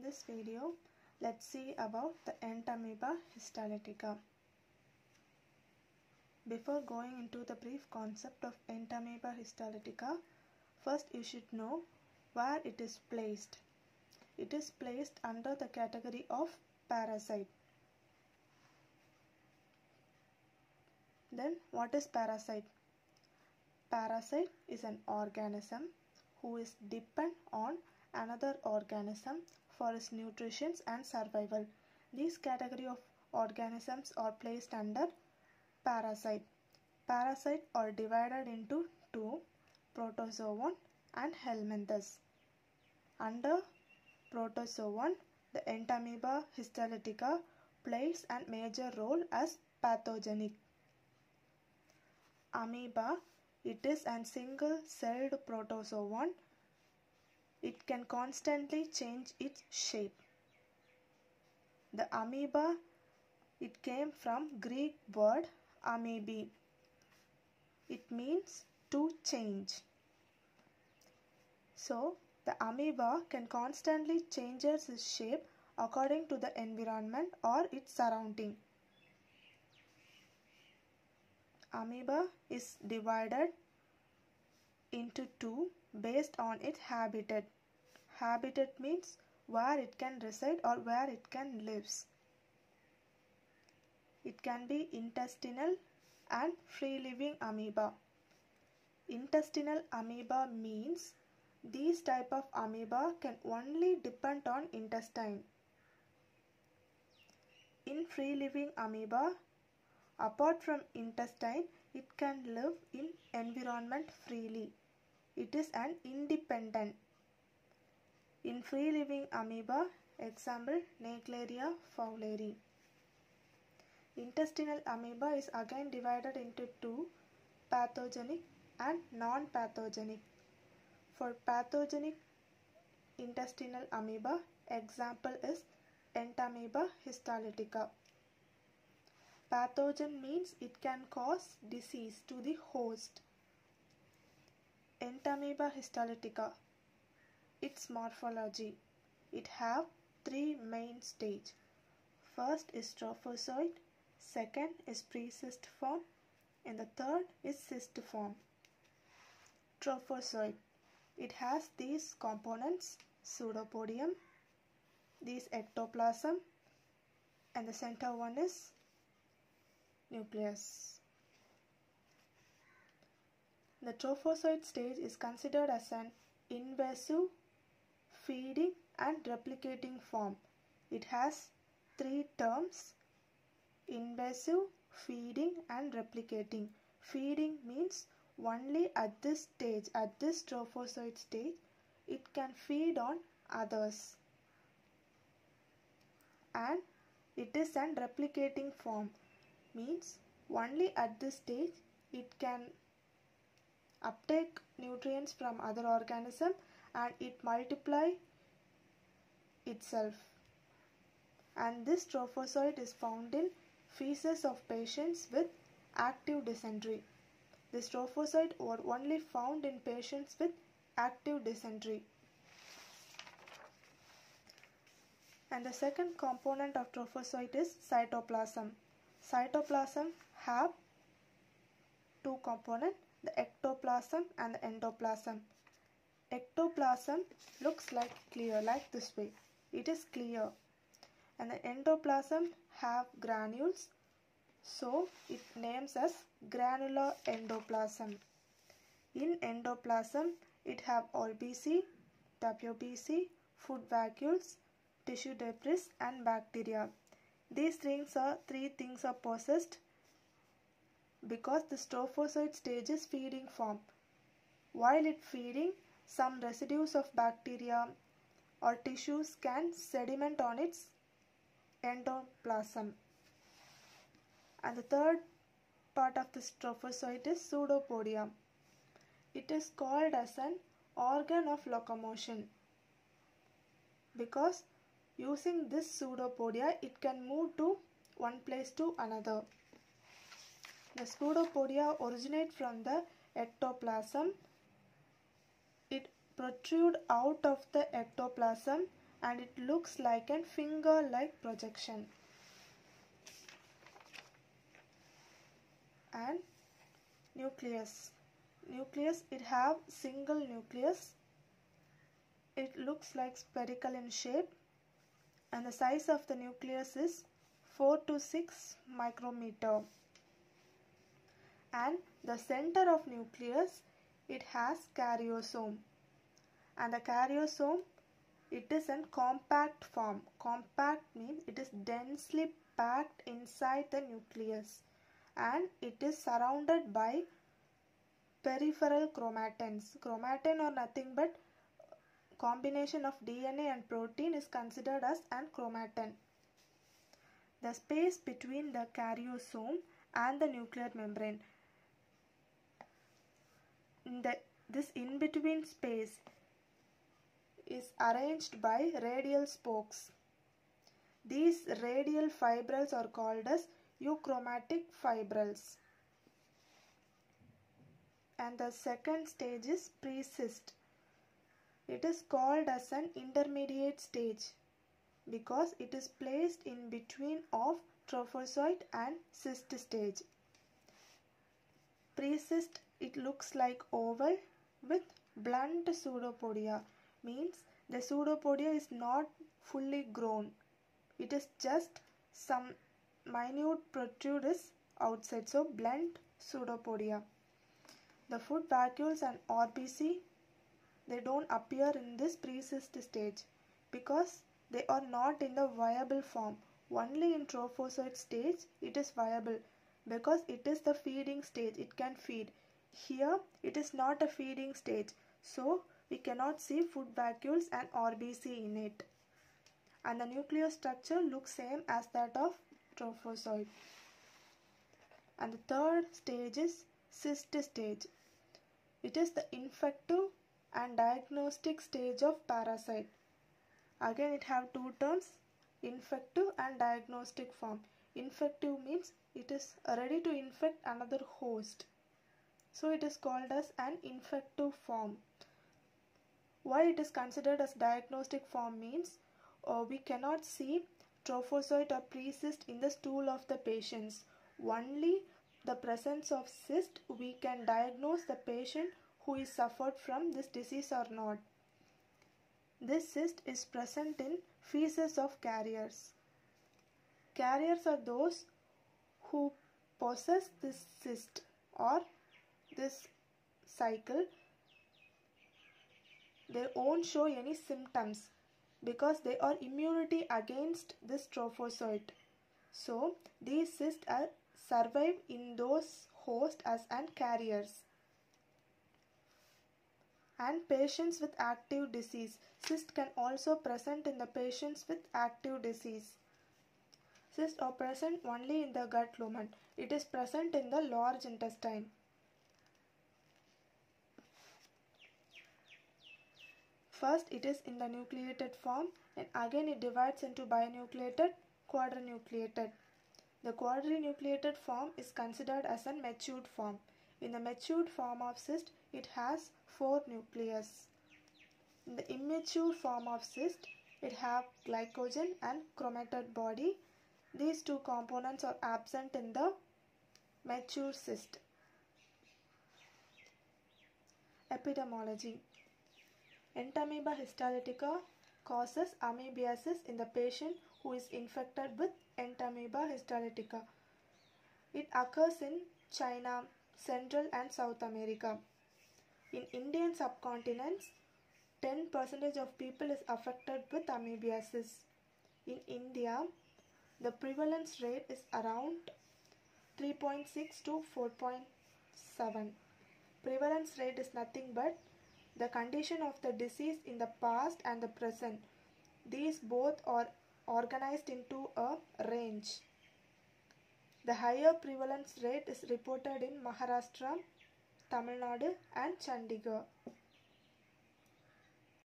In this video, let's see about the Entamoeba histolytica. Before going into the brief concept of Entamoeba histolytica, first you should know where it is placed. It is placed under the category of parasite. Then what is parasite? Parasite is an organism who is dependent on another organism for its nutrition and survival. These category of organisms are placed under parasite. Parasite are divided into two, protozoan and helminths. Under protozoan, the Entamoeba histolytica plays a major role as pathogenic. Amoeba, it is a single-celled protozoan. It can constantly change its shape. The amoeba, it came from Greek word amoebe. It means to change. So, the amoeba can constantly change its shape according to the environment or its surrounding. Amoeba is divided into two based on its habitat. Habitat means where it can reside or where it can lives. It can be intestinal and free-living amoeba. Intestinal amoeba means these type of amoeba can only depend on intestine. In free-living amoeba, apart from intestine, it can live in environment freely. It is an independent. In free-living amoeba, example Naegleria fowleri. Intestinal amoeba is again divided into two, pathogenic and non-pathogenic. For pathogenic intestinal amoeba, example is Entamoeba histolytica. Pathogen means it can cause disease to the host. Entamoeba histolytica. Its morphology. It have three main stage. First is trophozoite, second is pre-cyst form, and the third is cyst form. Trophozoite. It has these components pseudopodium, this ectoplasm, and the center one is nucleus. The trophozoite stage is considered as an invasive, feeding and replicating form. It has three terms invasive, feeding and replicating. Feeding means only at this stage, at this trophozoite stage, it can feed on others. And it is an replicating form means only at this stage it can uptake nutrients from other organism and it multiply itself and this trophozoite is found in feces of patients with active dysentery. This trophozoite were only found in patients with active dysentery. And the second component of trophozoite is cytoplasm. Cytoplasm have two components, the ectoplasm and the endoplasm. Ectoplasm looks like clear, like this way. It is clear. And the endoplasm have granules, so it names as granular endoplasm. In endoplasm, it have RBC, WBC, food vacuoles, tissue debris and bacteria. These things are three things are possessed because the trophozoite stage is feeding form. While it feeding, some residues of bacteria or tissues can sediment on its endoplasm. And the third part of the trophozoite is pseudopodia. It is called as an organ of locomotion because using this pseudopodia it can move to one place to another. The pseudopodia originate from the ectoplasm. It protrude out of the ectoplasm and it looks like a finger like projection. And nucleus. Nucleus it have single nucleus. It looks like spherical in shape and the size of the nucleus is 4 to 6 micrometer and the center of nucleus it has karyosome and the karyosome it is in compact form. Compact means it is densely packed inside the nucleus. And it is surrounded by peripheral chromatins. Chromatin or nothing but combination of DNA and protein is considered as an chromatin. The space between the karyosome and the nuclear membrane in the, this in between space is arranged by radial spokes. These radial fibrils are called as achromatic fibrils. And the second stage is precyst. It is called as an intermediate stage because it is placed in between of trophozoite and cyst stage. Precyst it looks like oval with blunt pseudopodia means the pseudopodia is not fully grown. It is just some minute protrudes outside so blunt pseudopodia. The food vacuoles and RBC they don't appear in this precyst stage because they are not in the viable form. Only in trophozoite stage it is viable because it is the feeding stage it can feed here it is not a feeding stage so we cannot see food vacuoles and RBC in it. And the nuclear structure looks same as that of trophozoite. And the third stage is cyst stage. It is the infective and diagnostic stage of parasite. Again it have two terms infective and diagnostic form. Infective means it is ready to infect another host so it is called as an infective form. Why it is considered as diagnostic form means uh, we cannot see trophozoite or precyst in the stool of the patients. Only the presence of cyst we can diagnose the patient who is suffered from this disease or not. This cyst is present in feces of carriers. Carriers are those who possess this cyst or this cycle. They won't show any symptoms because they are immunity against this trophozoite so these cysts are survive in those hosts as and carriers. And patients with active disease. Cyst can also present in the patients with active disease cysts are present only in the gut lumen it is present in the large intestine First it is in the nucleated form and again it divides into binucleated, quadrinucleated. The quadrinucleated form is considered as a matured form. In the matured form of cyst, it has four nucleus. In the immature form of cyst, it have glycogen and chromatoid body. These two components are absent in the mature cyst. Epidemiology Entamoeba histolytica causes amoebiasis in the patient who is infected with Entamoeba histolytica. It occurs in China, Central and South America. In Indian subcontinents, 10% of people is affected with amoebiasis. In India, the prevalence rate is around 3.6 to 4.7. Prevalence rate is nothing but the condition of the disease in the past and the present. These both are organized into a range. The higher prevalence rate is reported in Maharashtra, Tamil Nadu and Chandigarh.